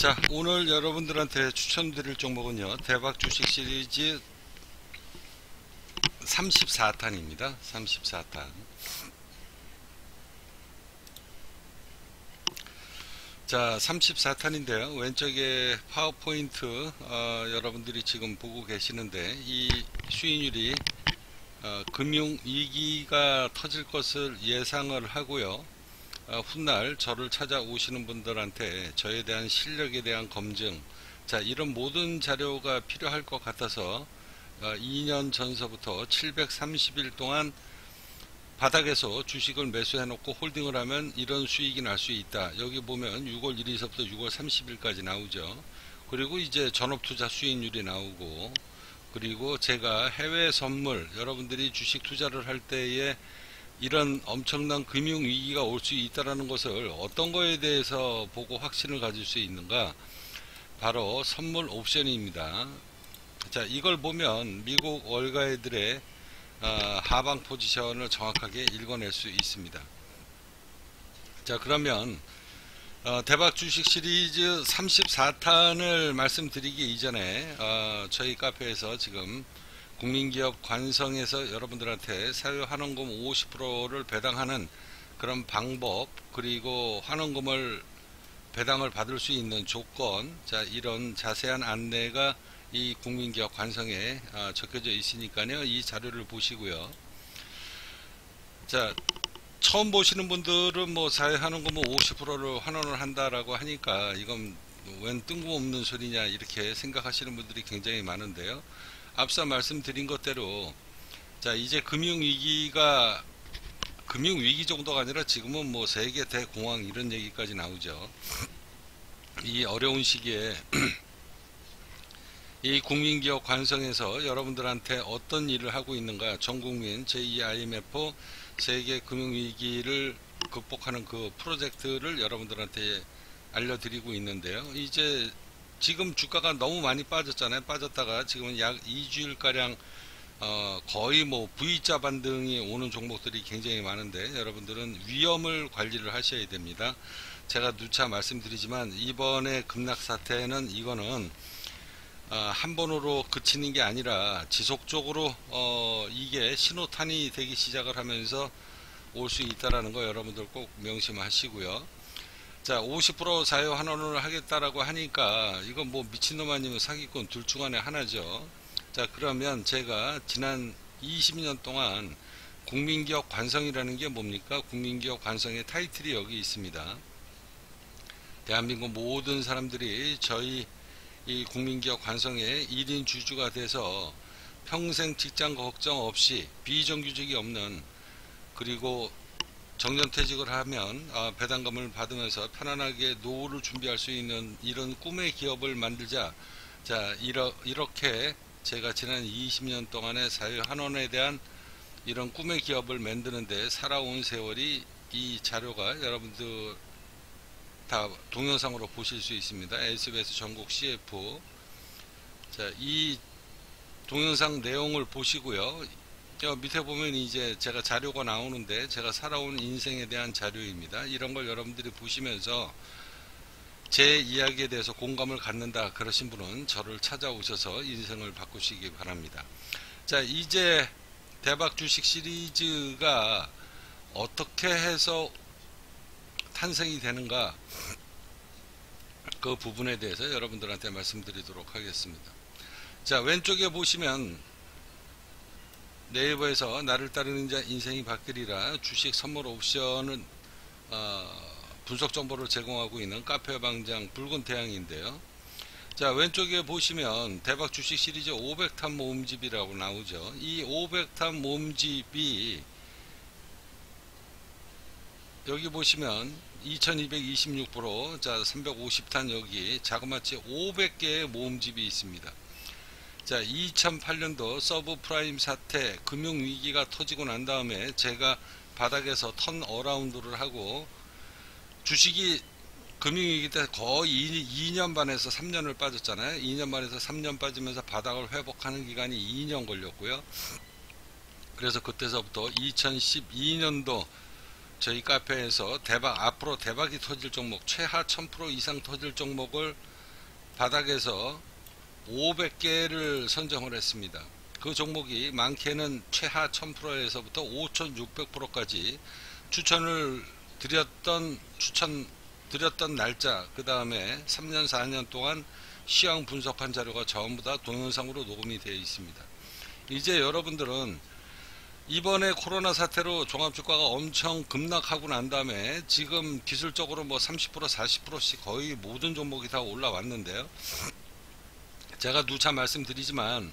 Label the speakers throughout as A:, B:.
A: 자 오늘 여러분들한테 추천드릴 종목은요 대박 주식 시리즈 34탄입니다. 34탄. 자 34탄인데요. 왼쪽에 파워포인트 어, 여러분들이 지금 보고 계시는데 이 수익률이 어, 금융위기가 터질 것을 예상을 하고요. 어, 훗날 저를 찾아오시는 분들한테 저에 대한 실력에 대한 검증 자 이런 모든 자료가 필요할 것 같아서 어, 2년 전서부터 730일 동안 바닥에서 주식을 매수해 놓고 홀딩을 하면 이런 수익이 날 수 있다. 여기 보면 6월 1일서부터 6월 30일까지 나오죠. 그리고 이제 전업투자 수익률이 나오고 그리고 제가 해외 선물 여러분들이 주식 투자를 할 때에 이런 엄청난 금융 위기가 올 수 있다는 것을 어떤 거에 대해서 보고 확신을 가질 수 있는가? 바로 선물 옵션입니다. 자 이걸 보면 미국 월가애들의 어, 하방 포지션을 정확하게 읽어낼 수 있습니다. 자 그러면 어, 대박 주식 시리즈 34탄을 말씀드리기 이전에 어, 저희 카페에서 지금 국민기업 관성에서 여러분들한테 사유 환원금 50%를 배당하는 그런 방법 그리고 환원금을 배당을 받을 수 있는 조건 자 이런 자세한 안내가 이 국민기업 관성에 어, 적혀져 있으니까요 이 자료를 보시고요 자 처음 보시는 분들은 뭐 사회하는 거 뭐 50%를 환원을 한다라고 하니까 이건 웬 뜬금없는 소리냐 이렇게 생각하시는 분들이 굉장히 많은데요. 앞서 말씀드린 것대로 자 이제 금융위기가 금융위기 정도가 아니라 지금은 뭐 세계 대공황 이런 얘기까지 나오죠. 이 어려운 시기에 이 국민기업 관성에서 여러분들한테 어떤 일을 하고 있는가 전국민 제2 IMF 세계 금융위기를 극복하는 그 프로젝트를 여러분들한테 알려드리고 있는데요. 이제 지금 주가가 너무 많이 빠졌잖아요. 빠졌다가 지금은 약 2주일가량 어 거의 뭐 V자 반등이 오는 종목들이 굉장히 많은데 여러분들은 위험을 관리를 하셔야 됩니다. 제가 누차 말씀드리지만 이번에 급락 사태는 이거는 어, 한 번으로 그치는 게 아니라 지속적으로 어, 이게 신호탄이 되기 시작을 하면서 올 수 있다라는 거 여러분들 꼭 명심하시고요. 자, 50% 자유 환원을 하겠다라고 하니까 이건 뭐 미친놈 아니면 사기꾼 둘 중 안에 하나죠. 자, 그러면 제가 지난 20년 동안 국민기업 관성이라는 게 뭡니까? 국민기업 관성의 타이틀이 여기 있습니다. 대한민국 모든 사람들이 저희 이 국민기업 관성의 1인 주주가 돼서 평생 직장 걱정 없이 비정규직이 없는 그리고 정년퇴직을 하면 아, 배당금을 받으면서 편안하게 노후를 준비할 수 있는 이런 꿈의 기업을 만들자 자 이러, 이렇게 제가 지난 20년 동안의 사회 한원에 대한 이런 꿈의 기업을 만드는데 살아온 세월이 이 자료가 여러분들 다 동영상으로 보실 수 있습니다. SBS 전국 CF 자, 이 동영상 내용을 보시고요. 저 밑에 보면 이제 제가 자료가 나오는데 제가 살아온 인생에 대한 자료입니다. 이런 걸 여러분들이 보시면서 제 이야기에 대해서 공감을 갖는다 그러신 분은 저를 찾아오셔서 인생을 바꾸시기 바랍니다. 자, 이제 대박 주식 시리즈가 어떻게 해서 탄생이 되는가 그 부분에 대해서 여러분들한테 말씀드리도록 하겠습니다. 자 왼쪽에 보시면 네이버에서 나를 따르는 자 인생이 바뀌리라 주식 선물 옵션은 어, 분석 정보를 제공하고 있는 카페 방장 붉은 태양인데요. 자 왼쪽에 보시면 대박 주식 시리즈 500탄 모음집이라고 나오죠. 이 500탄 모음집이 여기 보시면 2226%자 350탄 여기 자그마치 500개의 모음집이 있습니다. 자 2008년도 서브프라임 사태 금융위기가 터지고 난 다음에 제가 바닥에서 turn around를 하고 주식이 금융위기 때 거의 2, 년 반에서 3년을 빠졌잖아요. 2년 반에서 3년 빠지면서 바닥을 회복하는 기간이 2년 걸렸고요. 그래서 그때서부터 2012년도 저희 카페에서 대박 앞으로 대박이 터질 종목 최하 1000% 이상 터질 종목을 바닥에서 500개를 선정을 했습니다. 그 종목이 많게는 최하 1000%에서부터 5600%까지 추천을 드렸던 추천 드렸던 날짜 그 다음에 3년 4년 동안 시황 분석한 자료가 전부 다 동영상으로 녹음이 되어 있습니다. 이제 여러분들은 이번에 코로나 사태로 종합주가가 엄청 급락하고 난 다음에 지금 기술적으로 뭐 30% 40%씩 거의 모든 종목이 다 올라왔는데요. 제가 누차 말씀드리지만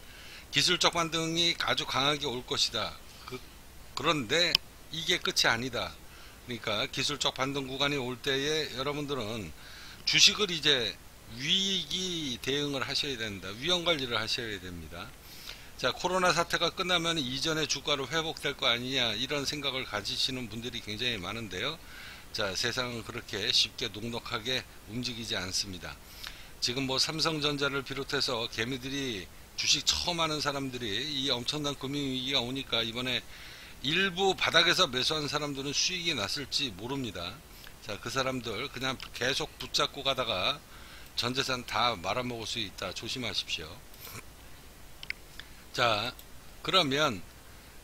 A: 기술적 반등이 아주 강하게 올 것이다. 그, 그런데 이게 끝이 아니다. 그러니까 기술적 반등 구간이 올 때에 여러분들은 주식을 이제 위기 대응을 하셔야 된다. 위험 관리를 하셔야 됩니다. 자 코로나 사태가 끝나면 이전의 주가로 회복될 거 아니냐 이런 생각을 가지시는 분들이 굉장히 많은데요 자 세상은 그렇게 쉽게 녹록하게 움직이지 않습니다 지금 뭐 삼성전자를 비롯해서 개미들이 주식 처음 하는 사람들이 이 엄청난 금융위기가 오니까 이번에 일부 바닥에서 매수한 사람들은 수익이 났을지 모릅니다. 자 그 사람들 그냥 계속 붙잡고 가다가 전재산 다 말아먹을 수 있다. 조심하십시오. 자 그러면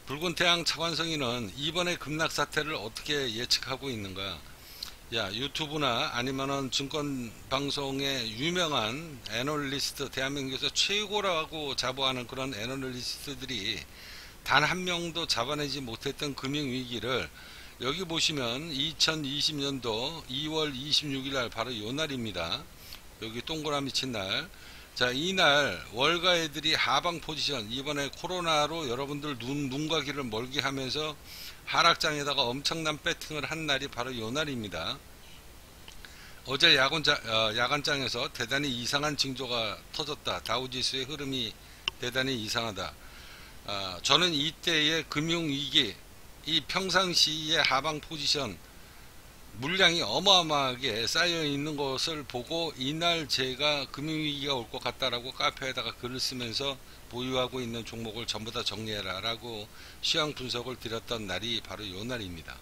A: 붉은 태양 차관성이는 이번에 급락 사태를 어떻게 예측하고 있는가 야 유튜브나 아니면은 증권 방송의 유명한 애널리스트 대한민국에서 최고라고 자부하는 그런 애널리스트들이 단 한 명도 잡아내지 못했던 금융 위기를 여기 보시면 2020년도 2월 26일 날 바로 요 날입니다. 여기 동그라미 친 날. 자, 이날 월가 애들이 하방 포지션 이번에 코로나로 여러분들 눈, 눈과 귀를 멀게 하면서 하락장에다가 엄청난 배팅을 한 날이 바로 요 날입니다. 어제 야간장, 어, 야간장에서 대단히 이상한 징조가 터졌다. 다우지수의 흐름이 대단히 이상하다. 어, 저는 이때의 금융위기, 이 평상시의 하방 포지션 물량이 어마어마하게 쌓여 있는 것을 보고 이날 제가 금융위기가 올 것 같다라고 카페에다가 글을 쓰면서 보유하고 있는 종목을 전부 다 정리해라 라고 시황 분석을 드렸던 날이 바로 요 날입니다.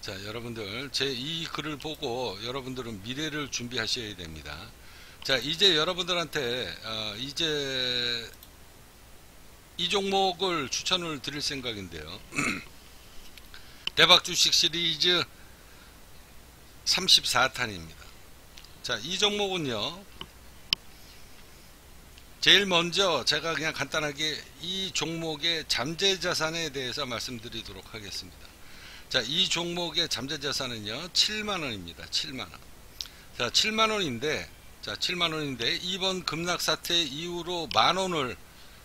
A: 자 여러분들 제 이 글을 보고 여러분들은 미래를 준비하셔야 됩니다. 자 이제 여러분들한테 어, 이제 이 종목을 추천을 드릴 생각인데요. 대박 주식 시리즈 34탄입니다. 자, 이 종목은요. 제일 먼저 제가 그냥 간단하게 이 종목의 잠재 자산에 대해서 말씀드리도록 하겠습니다. 자, 이 종목의 잠재 자산은요. 7만 원입니다. 7만 원. 자, 7만 원인데 자, 7만 원인데 이번 급락 사태 이후로 만 원을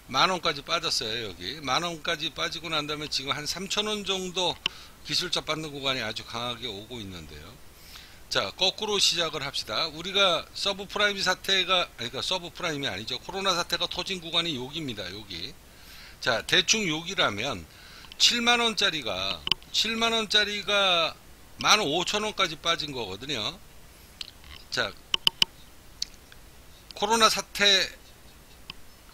A: 만 원까지 빠졌어요, 여기. 만 원까지 빠지고 난 다음에 지금 한 3천 원 정도 기술적 받는 구간이 아주 강하게 오고 있는데요. 자, 거꾸로 시작을 합시다. 우리가 서브프라임 사태가, 그러니까 서브프라임이 아니죠. 코로나 사태가 터진 구간이 여기입니다. 여기. 자, 대충 여기라면 7만원짜리가, 7만원짜리가 15,000원까지 빠진 거거든요. 자, 코로나 사태,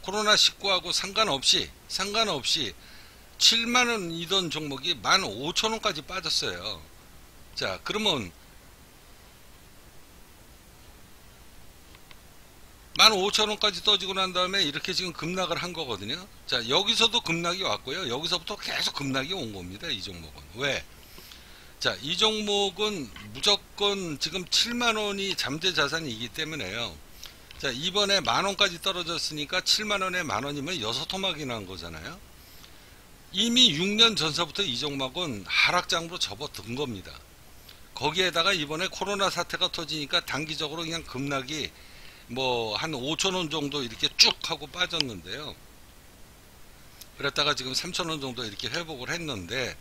A: 코로나 19하고 상관없이, 상관없이 7만원이던 종목이 15,000원까지 빠졌어요. 자, 그러면 15,000원까지 떠지고 난 다음에 이렇게 지금 급락을 한 거거든요. 자, 여기서도 급락이 왔고요. 여기서부터 계속 급락이 온 겁니다. 이 종목은. 왜? 자, 이 종목은 무조건 지금 7만원이 잠재 자산이기 때문에요. 자, 이번에 만원까지 떨어졌으니까 7만원에 만원이면 6토막이 난 거잖아요. 이미 6년 전서부터 이 종목은 하락장으로 접어든 겁니다. 거기에다가 이번에 코로나 사태가 터지니까 단기적으로 그냥 급락이 뭐 한 5천원 정도 이렇게 쭉 하고 빠졌는데요. 그랬다가 지금 3천원 정도 이렇게 회복을 했는데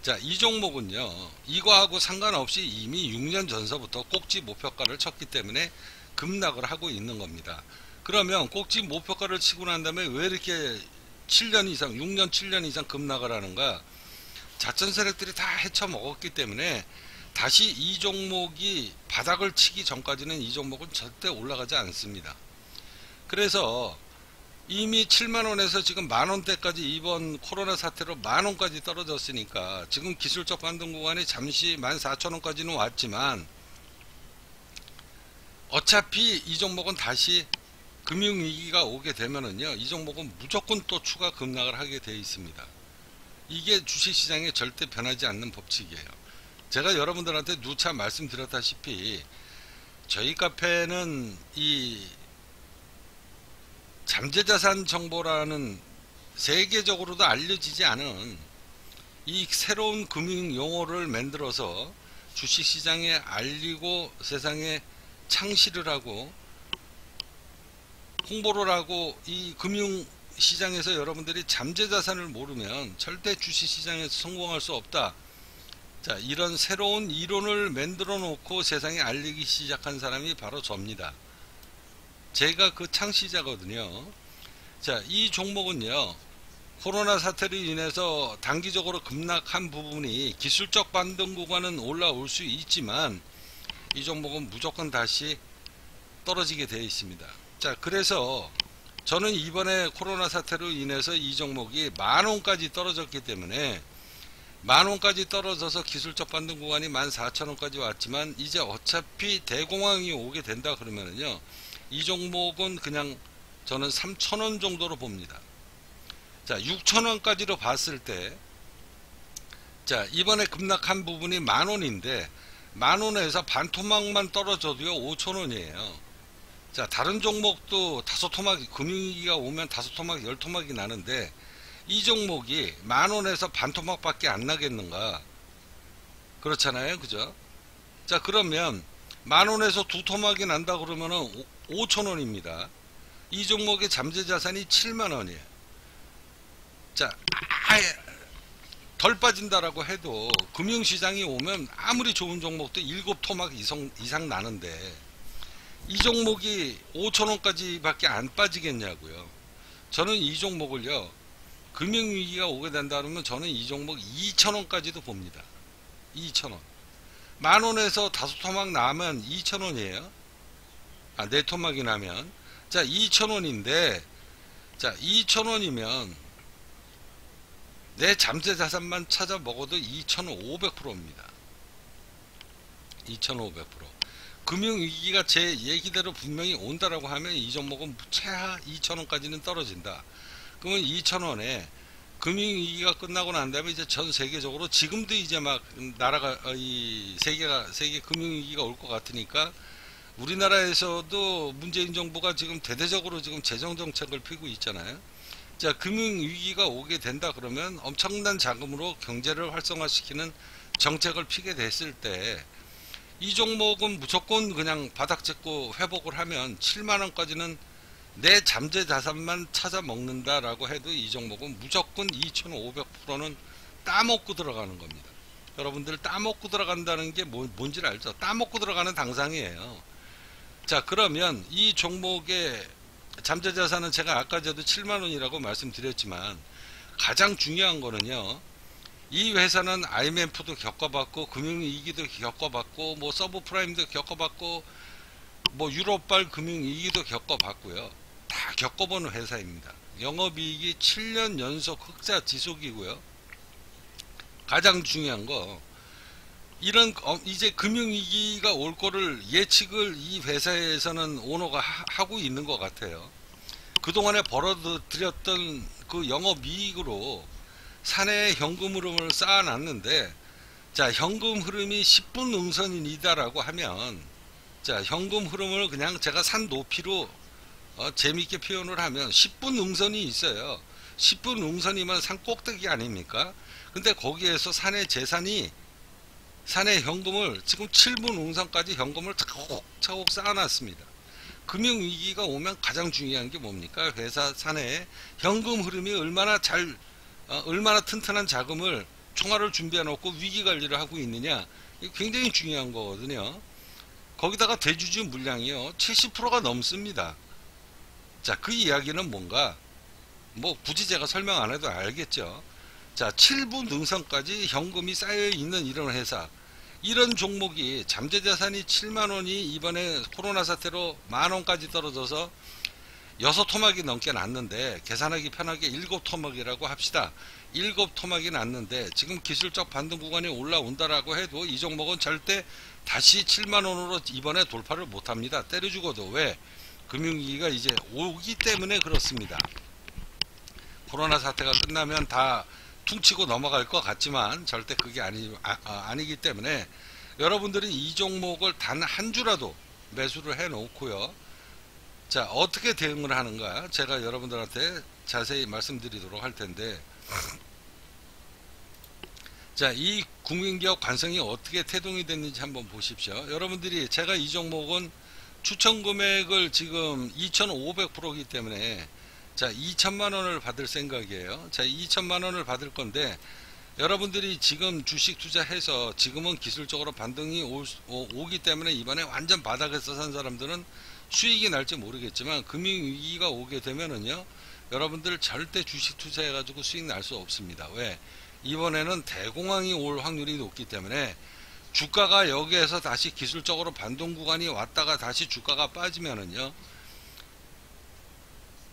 A: 자, 이 종목은요, 이거하고 상관없이 이미 6년 전서부터 꼭지 목표가를 쳤기 때문에 급락을 하고 있는 겁니다. 그러면 꼭지 목표가를 치고 난 다음에 왜 이렇게 7년 이상, 6년, 7년 이상 급락을 하는가? 자천 세력들이 다 헤쳐먹었기 때문에 다시 이 종목이 바닥을 치기 전까지는 이 종목은 절대 올라가지 않습니다. 그래서 이미 7만원에서 지금 만원대까지 이번 코로나 사태로 만원까지 떨어졌으니까 지금 기술적 반등 구간이 잠시 14,000원까지는 왔지만 어차피 이 종목은 다시 금융위기가 오게 되면은요 이 종목은 무조건 또 추가 급락을 하게 되어 있습니다. 이게 주식시장에 절대 변하지 않는 법칙이에요. 제가 여러분들한테 누차 말씀드렸다시피 저희 카페는 이 잠재자산 정보라는 세계적으로도 알려지지 않은 이 새로운 금융 용어를 만들어서 주식시장에 알리고 세상에 창시를 하고 홍보를 하고 이 금융 시장에서 여러분들이 잠재 자산을 모르면 절대 주식 시장에서 성공할 수 없다. 자, 이런 새로운 이론을 만들어 놓고 세상에 알리기 시작한 사람이 바로 접니다. 제가 그 창시자거든요. 자, 이 종목은요. 코로나 사태로 인해서 단기적으로 급락한 부분이 기술적 반등 구간은 올라올 수 있지만 이 종목은 무조건 다시 떨어지게 되어 있습니다. 자, 그래서 저는 이번에 코로나 사태로 인해서 이 종목이 만원까지 떨어졌기 때문에 만원까지 떨어져서 기술적 반등 구간이 14,000원까지 왔지만 이제 어차피 대공황이 오게 된다 그러면은요 이 종목은 그냥 저는 3,000원 정도로 봅니다. 자 6,000원까지로 봤을 때 자 이번에 급락한 부분이 만원인데 만원에서 반토막만 떨어져도요 5,000원이에요 자 다른 종목도 다섯 토막 금융위기가 오면 다섯 토막 열 토막이 나는데 이 종목이 만원에서 반 토막밖에 안 나겠는가? 그렇잖아요 그죠? 자 그러면 만원에서 두 토막이 난다 그러면은 5천원입니다. 이 종목의 잠재자산이 7만원이에요. 자 아예 덜 빠진다라고 해도 금융시장이 오면 아무리 좋은 종목도 7토막 이상, 이상 나는데 이 종목이 5천원까지 밖에 안 빠지겠냐고요. 저는 이 종목을요 금융위기가 오게 된다 그러면 저는 이 종목 2천원까지도 봅니다. 2천원. 만원에서 다섯 토막 나면 2천원이에요. 아, 네 토막이 나면. 자 2천원인데 자 2천원이면 내 잠재 자산만 찾아 먹어도 2,500%입니다. 2,500%. 금융위기가 제 얘기대로 분명히 온다라고 하면 이 종목은 최하 2,000원까지는 떨어진다. 그러면 2,000원에 금융위기가 끝나고 난 다음에 이제 전 세계적으로 지금도 이제 막 나라가, 어, 이 세계가, 세계 금융위기가 올 것 같으니까 우리나라에서도 문재인 정부가 지금 대대적으로 지금 재정 정책을 피고 있잖아요. 자, 금융위기가 오게 된다 그러면 엄청난 자금으로 경제를 활성화시키는 정책을 피게 됐을 때 이 종목은 무조건 그냥 바닥 찍고 회복을 하면 7만원까지는 내 잠재 자산만 찾아 먹는다라고 해도 이 종목은 무조건 2500%는 따먹고 들어가는 겁니다. 여러분들 따먹고 들어간다는 게 뭐, 뭔지 알죠? 따먹고 들어가는 당상이에요. 자, 그러면 이 종목의 잠재 자산은 제가 아까 저도 7만원이라고 말씀드렸지만 가장 중요한 거는요 이 회사는 IMF도 겪어봤고 금융위기도 겪어봤고 뭐 서브프라임도 겪어봤고 뭐 유럽발 금융위기도 겪어봤고요. 다 겪어보는 회사입니다. 영업이익이 7년 연속 흑자 지속이고요. 가장 중요한 거 이런 어, 이제 금융위기가 올 거를 예측을 이 회사에서는 오너가 하, 고 있는 것 같아요. 그동안에 벌어들였던 그 영업이익으로 사내 현금 흐름을 쌓아놨는데 자 현금 흐름이 10분 응선이다라고 하면 자 현금 흐름을 그냥 제가 산 높이로 어, 재미있게 표현을 하면 10분 응선이 있어요. 10분 응선이면 산 꼭대기 아닙니까? 근데 거기에서 사내 재산이 사내 현금을 지금 7분 응선까지 현금을 차곡차곡 쌓아놨습니다. 금융위기가 오면 가장 중요한 게 뭡니까? 회사 사내에 현금 흐름이 얼마나 잘, 어, 얼마나 튼튼한 자금을 총알을 준비해 놓고 위기 관리를 하고 있느냐. 굉장히 중요한 거거든요. 거기다가 대주주 물량이요. 70%가 넘습니다. 자, 그 이야기는 뭔가, 뭐 굳이 제가 설명 안 해도 알겠죠. 자, 7분 능선까지 현금이 쌓여 있는 이런 회사. 이런 종목이 잠재자산이 7만원이 이번에 코로나 사태로 만원까지 떨어져서 여섯 토막이 넘게 났는데 계산하기 편하게 일곱 토막이라고 합시다. 일곱 토막이 났는데 지금 기술적 반등 구간이 올라온다라고 해도 이 종목은 절대 다시 7만 원으로 이번에 돌파를 못 합니다. 때려 죽어도 왜? 금융위기가 이제 오기 때문에 그렇습니다. 코로나 사태가 끝나면 다 퉁치고 넘어갈 것 같지만 절대 그게 아니, 아, 니기 때문에 여러분들이 이 종목을 단 한 주라도 매수를 해 놓고요. 자, 어떻게 대응을 하는가? 제가 여러분들한테 자세히 말씀드리도록 할 텐데, 자, 이 국민기업 관성이 어떻게 태동이 됐는지 한번 보십시오. 여러분들이 제가 이 종목은 추천 금액을 지금 2,500%이기 때문에 자, 2천만 원을 받을 생각이에요. 자, 2천만 원을 받을 건데 여러분들이 지금 주식 투자해서 지금은 기술적으로 반등이 오, 오, 기 때문에 이번에 완전 바닥에서 산 사람들은 수익이 날지 모르겠지만 금융위기가 오게 되면은요 여러분들 절대 주식 투자해 가지고 수익 날 수 없습니다 왜 이번에는 대공황이 올 확률이 높기 때문에 주가가 여기에서 다시 기술적으로 반동 구간이 왔다가 다시 주가가 빠지면은요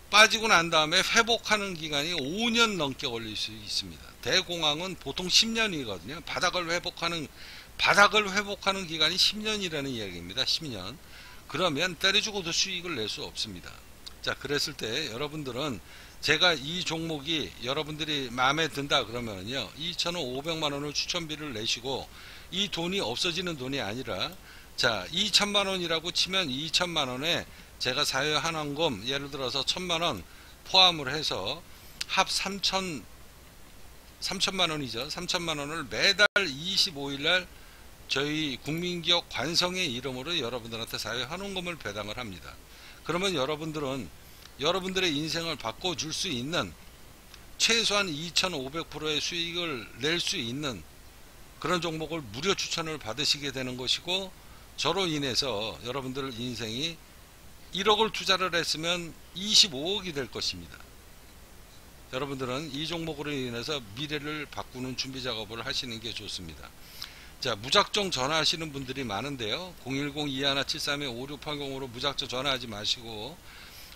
A: 빠지고 난 다음에 회복하는 기간이 5년 넘게 걸릴 수 있습니다. 대공황은 보통 10년이거든요. 바닥을 회복하는 바닥을 회복하는 기간이 10년이라는 이야기입니다. 10년. 그러면 때려주고도 수익을 낼 수 없습니다. 자, 그랬을 때 여러분들은 제가 이 종목이 여러분들이 마음에 든다 그러면요. 2,500만 원을 추천비를 내시고 이 돈이 없어지는 돈이 아니라 자, 2천만 원이라고 치면 2천만 원에 제가 사회한원금 예를 들어서 1천만 원 포함을 해서 합 3천 3천만 원이죠. 3천만 원을 매달 25일 날 저희 국민기업 관성의 이름으로 여러분들한테 사회 환원금을 배당을 합니다. 그러면 여러분들은 여러분들의 인생을 바꿔줄 수 있는 최소한 2,500%의 수익을 낼 수 있는 그런 종목을 무료 추천을 받으시게 되는 것이고 저로 인해서 여러분들 인생이 1억을 투자를 했으면 25억이 될 것입니다. 여러분들은 이 종목으로 인해서 미래를 바꾸는 준비 작업을 하시는 게 좋습니다. 자, 무작정 전화하시는 분들이 많은데요. 010-2173-5680으로 무작정 전화하지 마시고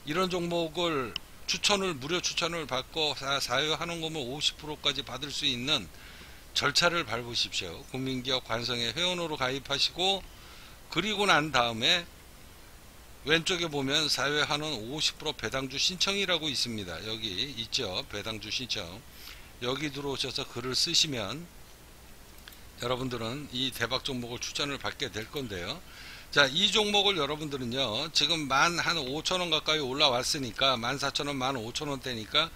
A: 이런 종목을 추천을 무료 추천을 받고 사유하는 거면 50%까지 받을 수 있는 절차를 밟으십시오. 국민기업 관성의 회원으로 가입하시고 그리고 난 다음에 왼쪽에 보면 사회한원 50% 배당주 신청이라고 있습니다. 여기 있죠. 배당주 신청. 여기 들어오셔서 글을 쓰시면 여러분들은 이 대박 종목을 추천을 받게 될 건데요. 자, 이 종목을 여러분들은요, 지금 만 한 5천원 가까이 올라왔으니까, 14,000원, 15,000원대니까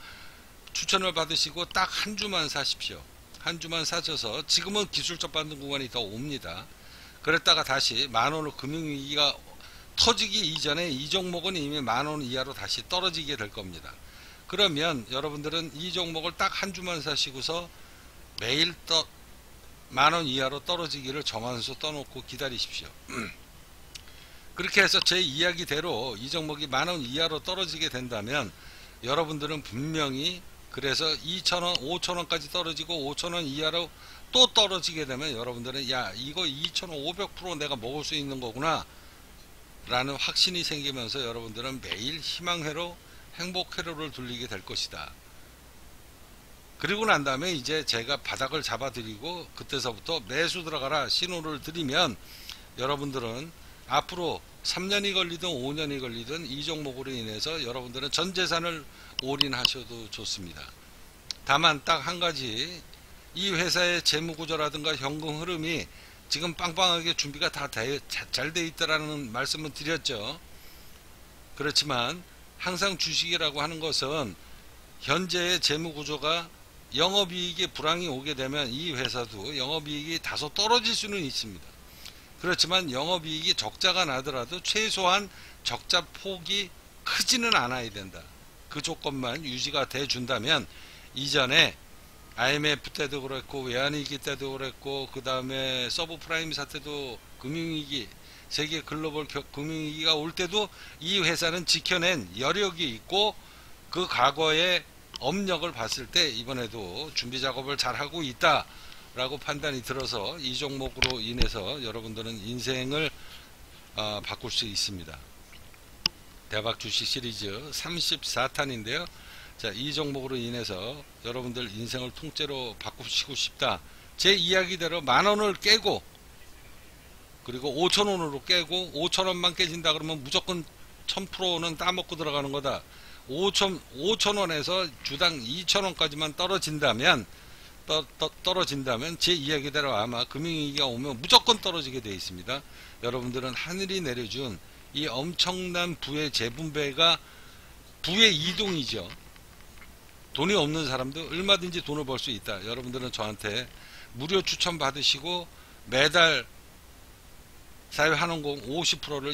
A: 추천을 받으시고 딱 한 주만 사십시오. 한 주만 사셔서 지금은 기술적 반등 구간이 더 옵니다. 그랬다가 다시 만원으로 금융위기가 터지기 이전에 이 종목은 이미 만원 이하로 다시 떨어지게 될 겁니다. 그러면 여러분들은 이 종목을 딱 한 주만 사시고서 매일 떠, 만원 이하로 떨어지기를 정한수 떠놓고 기다리십시오. 그렇게 해서 제 이야기대로 이 종목이 만원 이하로 떨어지게 된다면 여러분들은 분명히 그래서 2천원 5천원까지 떨어지고 5천원 이하로 또 떨어지게 되면 여러분들은 야 이거 2,500% 내가 먹을 수 있는 거구나 라는 확신이 생기면서 여러분들은 매일 희망회로 행복회로를 돌리게 될 것이다. 그리고 난 다음에 이제 제가 바닥을 잡아드리고 그때서부터 매수 들어가라 신호를 드리면 여러분들은 앞으로 3년이 걸리든 5년이 걸리든 이 종목으로 인해서 여러분들은 전 재산을 올인하셔도 좋습니다. 다만 딱 한 가지 이 회사의 재무구조라든가 현금 흐름이 지금 빵빵하게 준비가 다 잘 돼 있다라는 말씀을 드렸죠. 그렇지만 항상 주식이라고 하는 것은 현재의 재무구조가 영업이익에 불황이 오게 되면 이 회사도 영업이익이 다소 떨어질 수는 있습니다. 그렇지만 영업이익이 적자가 나더라도 최소한 적자 폭이 크지는 않아야 된다. 그 조건만 유지가 돼 준다면 이전에 IMF 때도 그랬고 외환위기 때도 그랬고 그 다음에 서브프라임 사태도 금융위기 세계 글로벌 금융위기가 올 때도 이 회사는 지켜낸 여력이 있고 그 과거의 업력을 봤을 때 이번에도 준비 작업을 잘 하고 있다 라고 판단이 들어서 이 종목으로 인해서 여러분들은 인생을 어, 바꿀 수 있습니다 대박 주식 시리즈 34탄인데요. 자, 이 종목으로 인해서 여러분들 인생을 통째로 바꾸시고 싶다. 제 이야기대로 만 원을 깨고 그리고 5천 원으로 깨고 5천 원만 깨진다 그러면 무조건 1000%는 따먹고 들어가는 거다. 5천 5천 원에서 주당 2천 원까지만 떨어진다면 떠, 떠, 떨어진다면 제 이야기대로 아마 금융위기가 오면 무조건 떨어지게 되어 있습니다. 여러분들은 하늘이 내려준 이 엄청난 부의 재분배가 부의 이동이죠. 돈이 없는 사람도 얼마든지 돈을 벌 수 있다. 여러분들은 저한테 무료 추천 받으시고 매달 사회한원공 50%를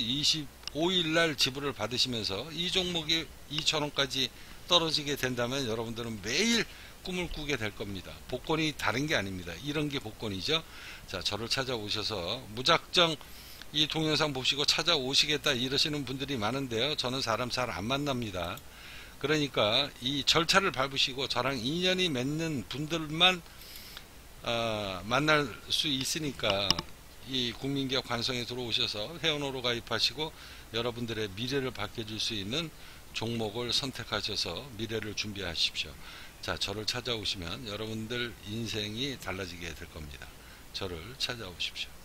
A: 25일날 지불을 받으시면서 이 종목이 2천원까지 떨어지게 된다면 여러분들은 매일 꿈을 꾸게 될 겁니다. 복권이 다른 게 아닙니다. 이런 게 복권이죠. 자, 저를 찾아오셔서 무작정 이 동영상 보시고 찾아오시겠다 이러시는 분들이 많은데요. 저는 사람 잘 안 만납니다. 그러니까 이 절차를 밟으시고 저랑 인연이 맺는 분들만 어, 만날 수 있으니까 이 국민기업 관성에 들어오셔서 회원으로 가입하시고 여러분들의 미래를 밝혀줄 수 있는 종목을 선택하셔서 미래를 준비하십시오. 자, 저를 찾아오시면 여러분들 인생이 달라지게 될 겁니다. 저를 찾아오십시오.